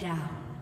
Down.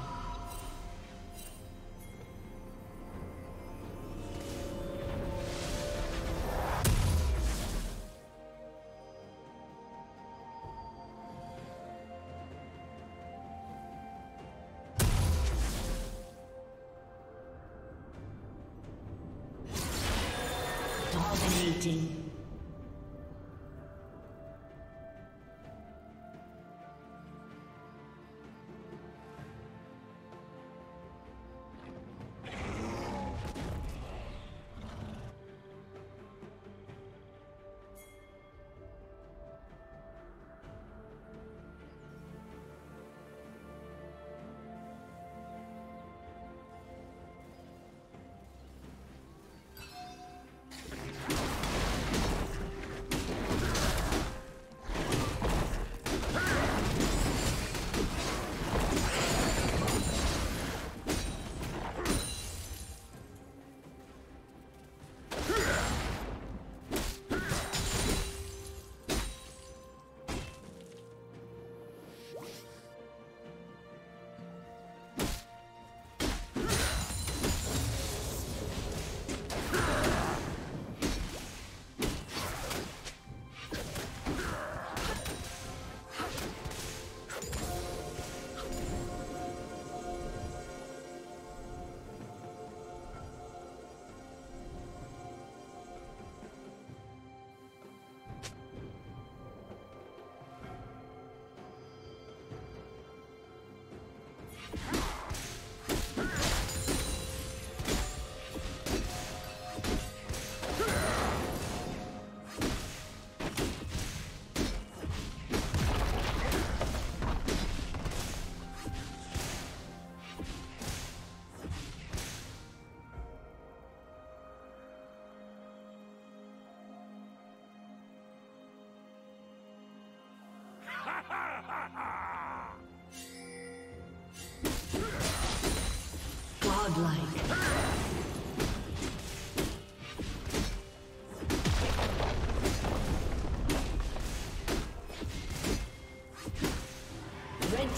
Dominating.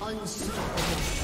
Unstoppable.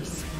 Killing